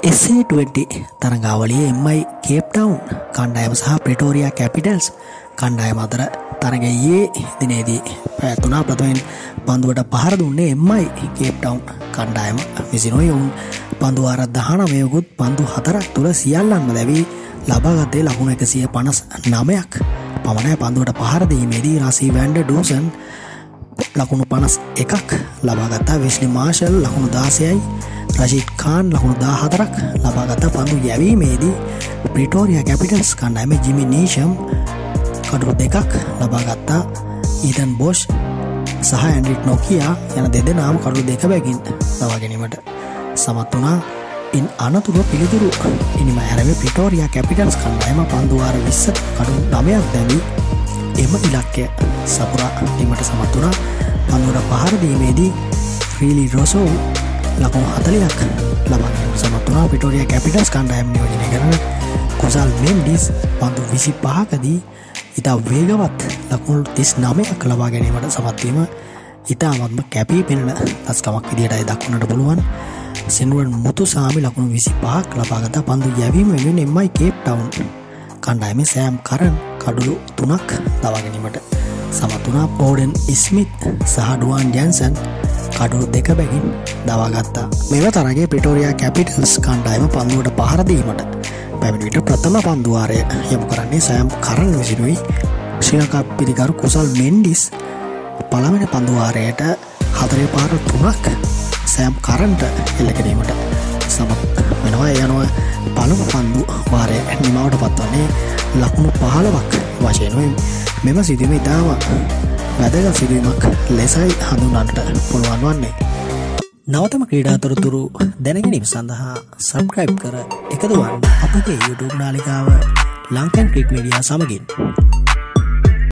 එසේ20 තරඟාවලිය එම්මයි කේප්ටවුන් කණ්ඩායම සහ ප්‍රටෝරිය කැපිටල්ස් කණ්ඩායම අතර තරගයේ දිනේදී පැත්තුනා ප්‍රථමෙන් පන්දුවට පහර දුන්නේ එම්මයි කේප්ටවුන් කණ්ඩායම විසිනොයි. ඔවුන් පන්දු අරත් දහනමයකුත් පන්දු හතරක් තුළ සියල්ලන්ම දැවී ලබාගත්තේ ලකුණ එකසිය පනස් නමයක් පමණය. පන්දුවට පහරදීමේදී රසී වැන්ඩ ඩූසන් ලකුණු පනස් එකක් ලබාගත්තා. විශ්ලි මාශල් ලකුණු දාසයයි. රශිට් කාන් ලකුණු දා හතරක් ලබාගත පන්දු යැවීමේදී ප්‍රිටෝරිය කැපිටල්ස් කණ්ඩයිම ජිමි නීෂම් කඩුරු දෙකක් ලබාගත්තා. ඊතන් බෝෂ් සහ ඇන්ඩිට් නොකයා යන දෙද නාම කඩු දෙක බැගින් ලවා ගැනීමට සමත් වනා ඉන් අනතුරුව පිළිතුරු ඉනිම ඇරව පිටෝරිය කැපිටල්ස් කණ්ඩයම පන්දුවාර විස්ස කඩු නමයක් දැවී එම ඉලක්කය සපුරා ීමට සමත් වනා පන්දුට පහරදීමේදී ්‍රීලි රොසෝ ලකුණු හතලයක් ලබා සමත්තුනා පිටෝරිය කැපිටස් කණ්ඩයම් නියෝජනය කරන කුසල් මෙන්ඩිස් පන්දු විසි පහකදී ඉතා වේගවත් ලකුණු තිස් නමයක් ලබා ගැනීමට සමත්වීම ඉතාමත්ම කැපී පෙනෙන තස්කමක් විදිටයි දක්වනට පුළුවන්. සිනුවන් මුතු සාමි ලකුණු විසි පහක් ලබාගත පන්දු යැවීම වෙන එම්මයි කේප් ටවුන් කණ්ඩායම සෑම් කරන් කඩුළු තුනක් දවාගැනීමට සමත්තුනා පෝඩන් ඉස්මිත් සහඩුවන් ජැන්සන් කඩුළු දෙක බැගින් දවාගත්තා. මෙම තරගේ පිටෝරිය කැපිටල්ස් කණ්ඩායම පන්දුවට පහරදීමට පැමිණිට ප්‍රථම පන්දුවාරය යමු කරන්නේ සෑම් කරන්න විසිනුයි. ශ්‍රීලකා පිරිකරු කුසල් මෙන්ඩිස් පළමෙන පන්දුවාරයට හතරේ පාර තුනක් සෑම් කරන්ට එල්ලකිරීමට සමත් වෙනවා. යනුව පළමු පන්දු වාරය නිමාවට පත්වන්නේ ලකුණු පහලවක් වශයනුවෙන් මෙම සිදුවීම ඉතාම වැදග සිදුවීමක් ලෙසයි හඳුනන්ට පුළුවන් වන්නේ. නවතම ක්‍රීඩාතොරතුරු දැනගැනීම සඳහා සබ්ක්‍රයිබ් කර එකතුවන්න අපගේ YouTube නාලිකාව ලංකන් ක්‍රික් මඩියා සමගින්.